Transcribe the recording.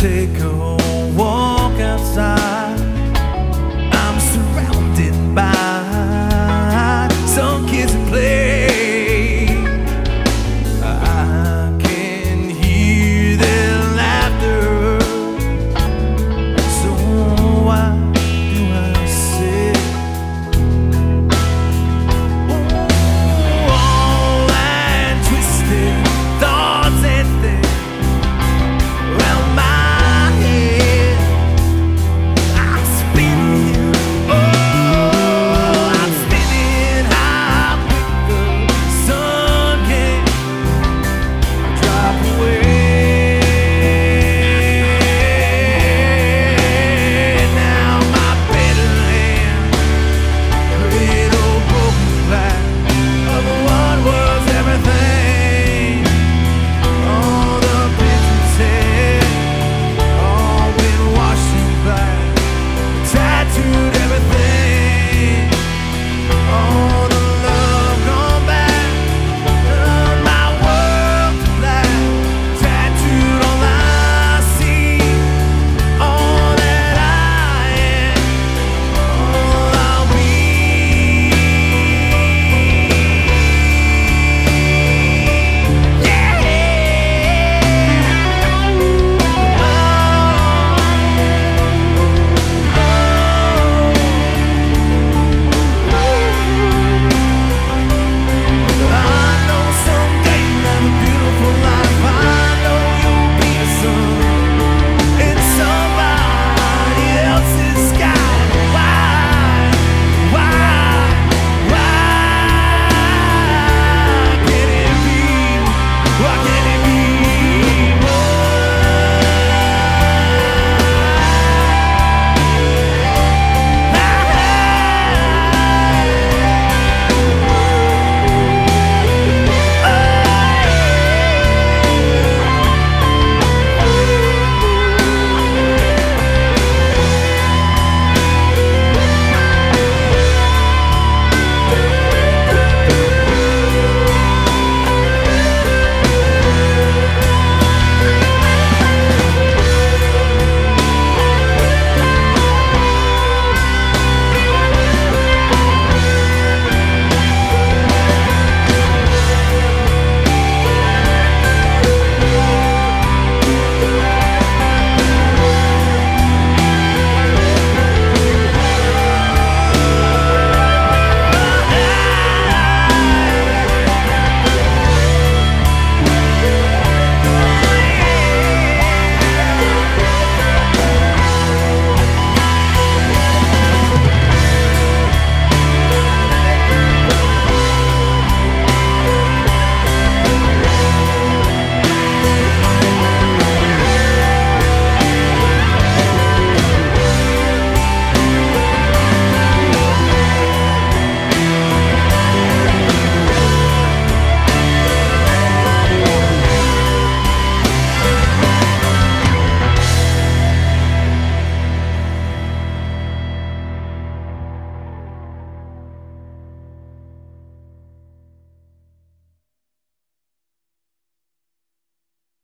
take a walk outside.